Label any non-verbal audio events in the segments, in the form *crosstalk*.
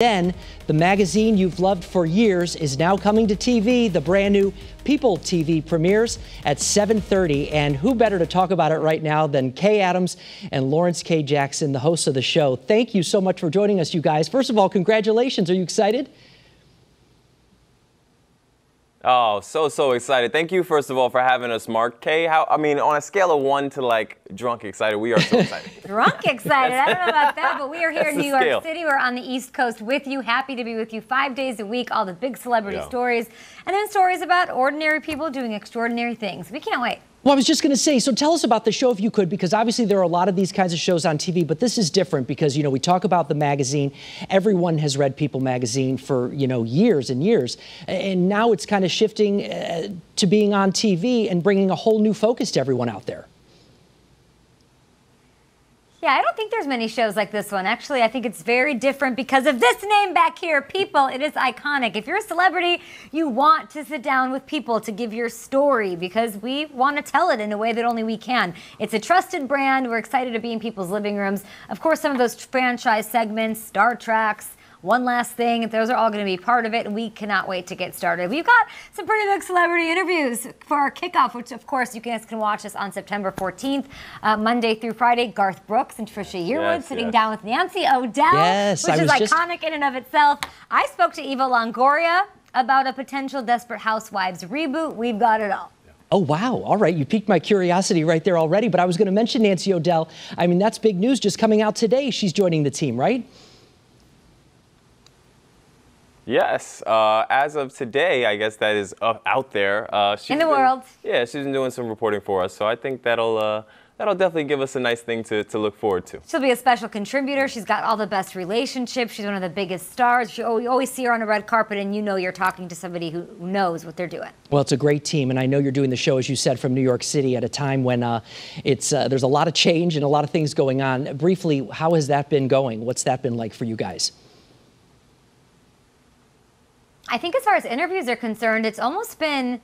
Then, the magazine you've loved for years is now coming to TV. The brand new People TV premieres at 7:30, and who better to talk about it right now than Kay Adams and Lawrence K. Jackson, the hosts of the show. Thank you so much for joining us, you guys. First of all, congratulations. Are you excited? Oh, so so excited! Thank you first of all for having us, Mark. Kay, how I mean, on a scale of one to like drunk excited, we are so excited. *laughs* drunk excited? I don't know about that, but we are here in New York scale. City. We're on the East Coast with you. Happy to be with you five days a week. All the big celebrity yeah. stories, and then stories about ordinary people doing extraordinary things. We can't wait. Well, I was just going to say, so tell us about the show if you could, because obviously there are a lot of these kinds of shows on TV, but this is different because, you know, we talk about the magazine. Everyone has read People magazine for, you know, years and years. And now it's kind of shifting uh, to being on TV and bringing a whole new focus to everyone out there. Yeah, I don't think there's many shows like this one. Actually, I think it's very different because of this name back here, People. It is iconic. If you're a celebrity, you want to sit down with people to give your story because we want to tell it in a way that only we can. It's a trusted brand. We're excited to be in people's living rooms. Of course, some of those franchise segments, Star Tracks, one last thing. Those are all going to be part of it, and we cannot wait to get started. We've got some pretty big celebrity interviews for our kickoff, which of course you guys can watch us on September 14th, uh, Monday through Friday. Garth Brooks and Trisha Yearwood yes, sitting yes. down with Nancy O'Dell, yes, which is iconic just... in and of itself. I spoke to Eva Longoria about a potential Desperate Housewives reboot. We've got it all. Oh, wow. All right. You piqued my curiosity right there already. But I was going to mention Nancy O'Dell. I mean, that's big news just coming out today. She's joining the team, right? Yes, uh, as of today, I guess that is up, out there. Uh, in the been, world. Yeah, she's been doing some reporting for us, so I think that'll uh, that'll definitely give us a nice thing to, to look forward to. She'll be a special contributor. She's got all the best relationships. She's one of the biggest stars. You always see her on a red carpet, and you know you're talking to somebody who knows what they're doing. Well, it's a great team, and I know you're doing the show, as you said, from New York City at a time when uh, it's uh, there's a lot of change and a lot of things going on. Briefly, how has that been going? What's that been like for you guys? I think as far as interviews are concerned, it's almost been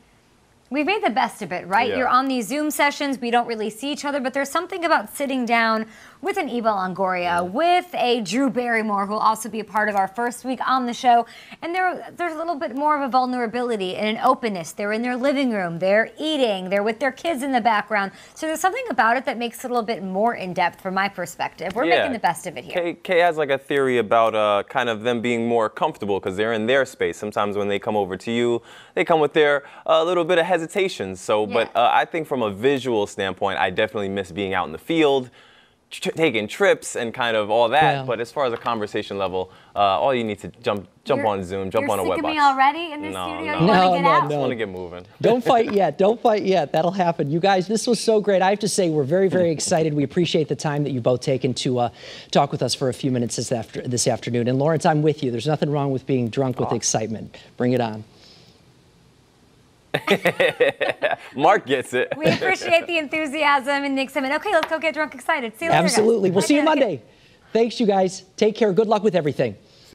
we've made the best of it, right? Yeah. You're on these Zoom sessions, we don't really see each other, but there's something about sitting down with an Eva Longoria, with a Drew Barrymore, who will also be a part of our first week on the show. And there, there's a little bit more of a vulnerability and an openness. They're in their living room, they're eating, they're with their kids in the background. So there's something about it that makes it a little bit more in depth from my perspective. We're yeah. making the best of it here. Kay, Kay has like a theory about uh, kind of them being more comfortable because they're in their space. Sometimes when they come over to you, they come with their a uh, little bit of hesitation. So, yeah. but uh, I think from a visual standpoint, I definitely miss being out in the field taking trips and kind of all that. Yeah. But as far as a conversation level, uh, all you need to jump jump you're, on Zoom, jump on a webbox. You're me already in the no, studio? No, you no, want to get no, out? No. I want to get moving. Don't *laughs* fight yet. Don't fight yet. That'll happen. You guys, this was so great. I have to say, we're very, very *laughs* excited. We appreciate the time that you've both taken to uh, talk with us for a few minutes this, after, this afternoon. And Lawrence, I'm with you. There's nothing wrong with being drunk with oh. excitement. Bring it on. *laughs* Mark gets it. We appreciate the enthusiasm and the excitement. Okay, let's go get drunk excited. See you later. Absolutely. Guys. We'll see you Monday. Thanks, you guys. Take care. Good luck with everything.